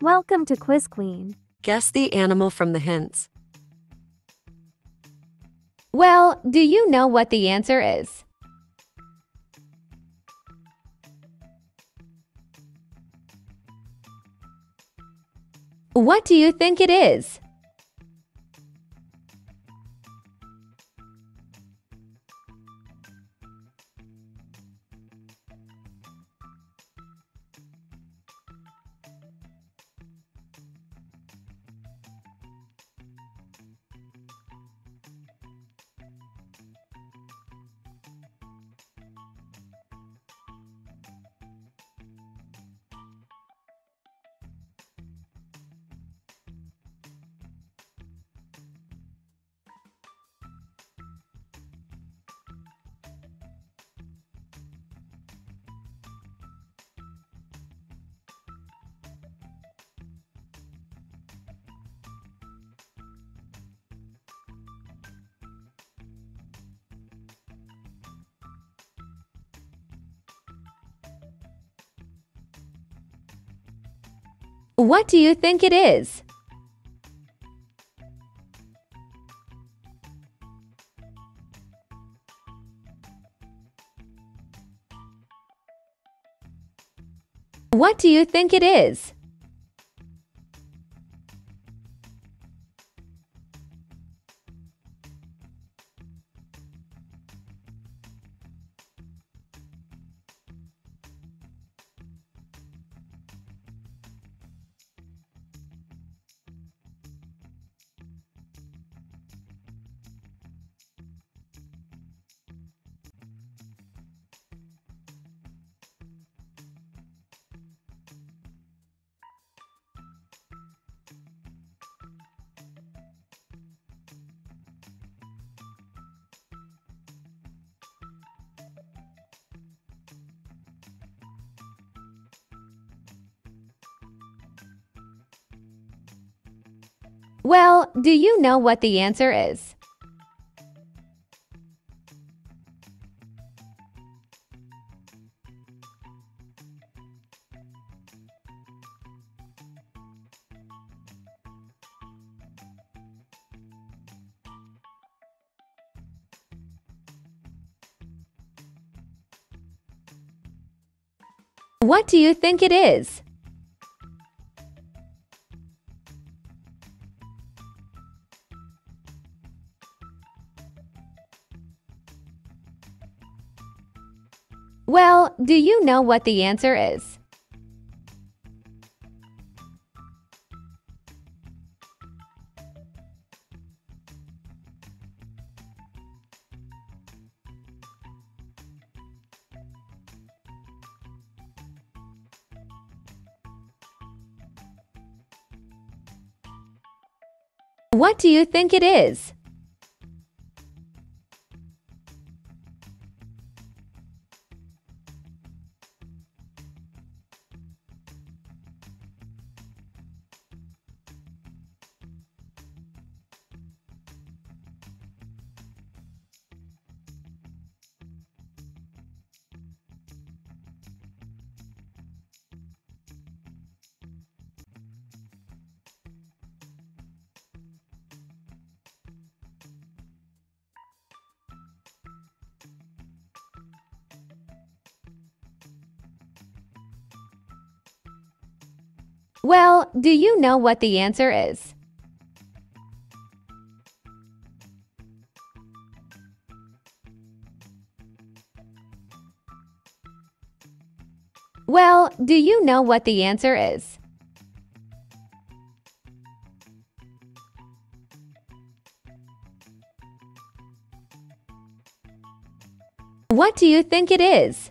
Welcome to Quiz Queen. Guess the animal from the hints. Well, do you know what the answer is? What do you think it is? What do you think it is? What do you think it is? Well, do you know what the answer is? What do you think it is? Well, do you know what the answer is? What do you think it is? Well, do you know what the answer is? Well, do you know what the answer is? What do you think it is?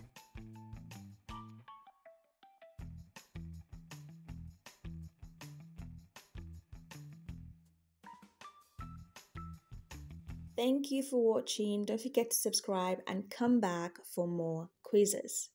Thank you for watching. Don't forget to subscribe and come back for more quizzes.